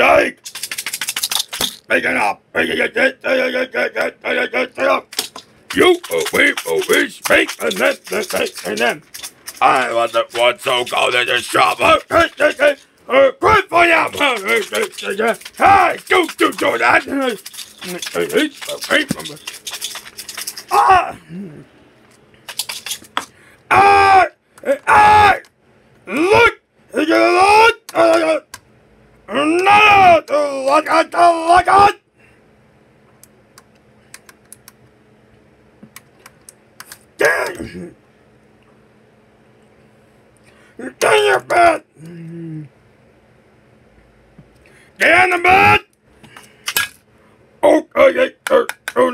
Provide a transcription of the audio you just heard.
shake. Make it up. You we we speak and then and then. I want the one so cold in the shop. Good for you. Hey, do do do that. Ah. Ah. Ah. Look. Look. No, look at look at. Dang. Your bed. Get in the bed. Oh, oh, oh, oh.